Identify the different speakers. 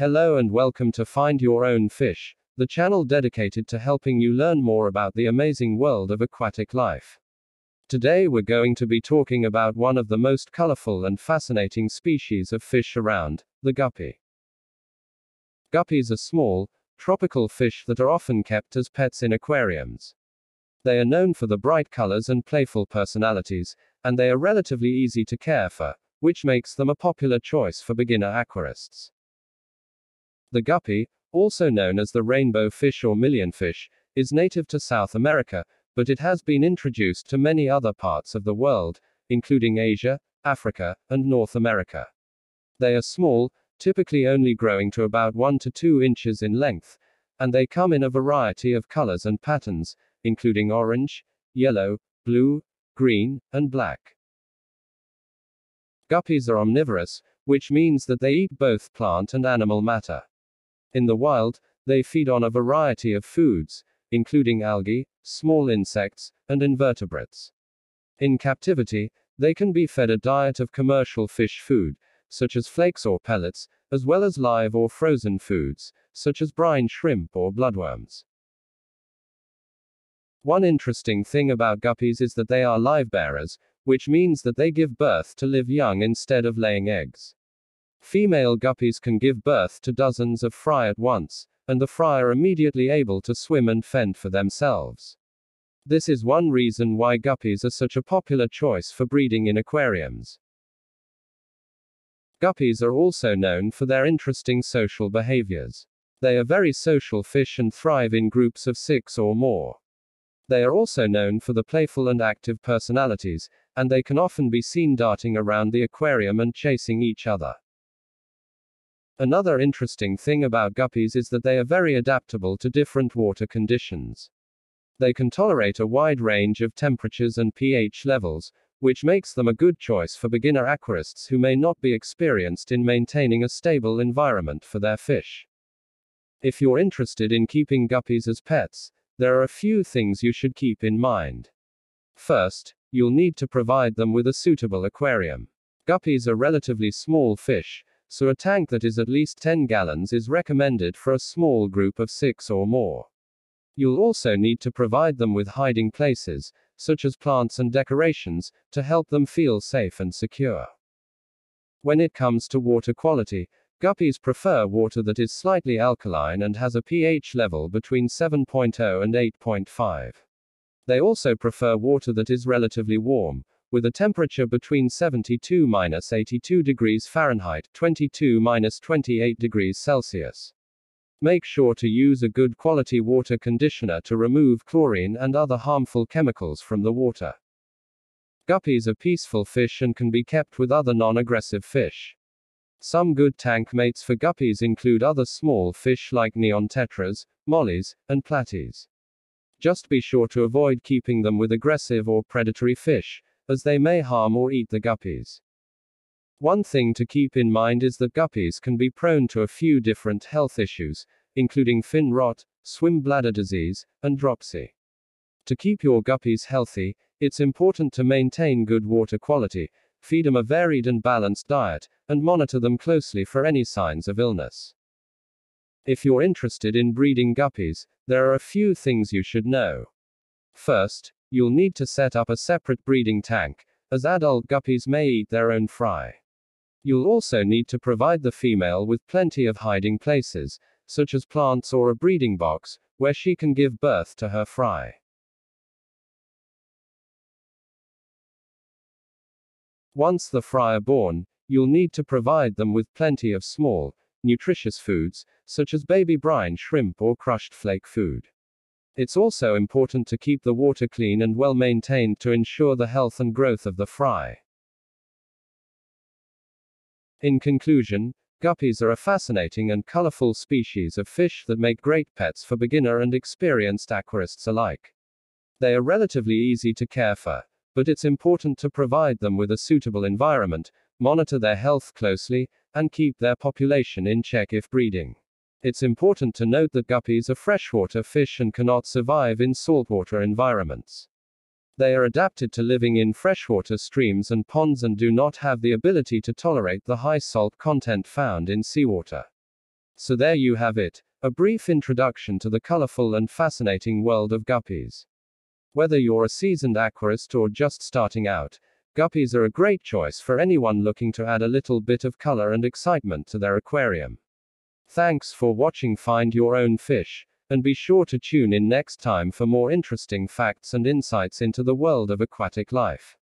Speaker 1: Hello and welcome to Find Your Own Fish, the channel dedicated to helping you learn more about the amazing world of aquatic life. Today we're going to be talking about one of the most colorful and fascinating species of fish around, the guppy. Guppies are small, tropical fish that are often kept as pets in aquariums. They are known for the bright colors and playful personalities, and they are relatively easy to care for, which makes them a popular choice for beginner aquarists. The guppy, also known as the rainbow fish or millionfish, is native to South America, but it has been introduced to many other parts of the world, including Asia, Africa, and North America. They are small, typically only growing to about 1 to 2 inches in length, and they come in a variety of colors and patterns, including orange, yellow, blue, green, and black. Guppies are omnivorous, which means that they eat both plant and animal matter. In the wild, they feed on a variety of foods, including algae, small insects, and invertebrates. In captivity, they can be fed a diet of commercial fish food, such as flakes or pellets, as well as live or frozen foods, such as brine shrimp or bloodworms. One interesting thing about guppies is that they are live bearers, which means that they give birth to live young instead of laying eggs. Female guppies can give birth to dozens of fry at once, and the fry are immediately able to swim and fend for themselves. This is one reason why guppies are such a popular choice for breeding in aquariums. Guppies are also known for their interesting social behaviors. They are very social fish and thrive in groups of six or more. They are also known for the playful and active personalities, and they can often be seen darting around the aquarium and chasing each other. Another interesting thing about guppies is that they are very adaptable to different water conditions. They can tolerate a wide range of temperatures and pH levels, which makes them a good choice for beginner aquarists who may not be experienced in maintaining a stable environment for their fish. If you're interested in keeping guppies as pets, there are a few things you should keep in mind. First, you'll need to provide them with a suitable aquarium. Guppies are relatively small fish, so a tank that is at least 10 gallons is recommended for a small group of 6 or more. You'll also need to provide them with hiding places, such as plants and decorations, to help them feel safe and secure. When it comes to water quality, Guppies prefer water that is slightly alkaline and has a pH level between 7.0 and 8.5. They also prefer water that is relatively warm, with a temperature between 72-82 degrees Fahrenheit, 22-28 degrees Celsius. Make sure to use a good quality water conditioner to remove chlorine and other harmful chemicals from the water. Guppies are peaceful fish and can be kept with other non-aggressive fish. Some good tank mates for guppies include other small fish like neon tetras, mollies, and platies. Just be sure to avoid keeping them with aggressive or predatory fish, as they may harm or eat the guppies. One thing to keep in mind is that guppies can be prone to a few different health issues, including fin rot, swim bladder disease, and dropsy. To keep your guppies healthy, it's important to maintain good water quality, feed them a varied and balanced diet, and monitor them closely for any signs of illness. If you're interested in breeding guppies, there are a few things you should know. First, you'll need to set up a separate breeding tank, as adult guppies may eat their own fry. You'll also need to provide the female with plenty of hiding places, such as plants or a breeding box, where she can give birth to her fry. Once the fry are born, you'll need to provide them with plenty of small, nutritious foods, such as baby brine shrimp or crushed flake food. It's also important to keep the water clean and well maintained to ensure the health and growth of the fry. In conclusion, guppies are a fascinating and colorful species of fish that make great pets for beginner and experienced aquarists alike. They are relatively easy to care for, but it's important to provide them with a suitable environment, monitor their health closely, and keep their population in check if breeding. It's important to note that guppies are freshwater fish and cannot survive in saltwater environments. They are adapted to living in freshwater streams and ponds and do not have the ability to tolerate the high salt content found in seawater. So there you have it, a brief introduction to the colorful and fascinating world of guppies. Whether you're a seasoned aquarist or just starting out, guppies are a great choice for anyone looking to add a little bit of color and excitement to their aquarium. Thanks for watching Find Your Own Fish, and be sure to tune in next time for more interesting facts and insights into the world of aquatic life.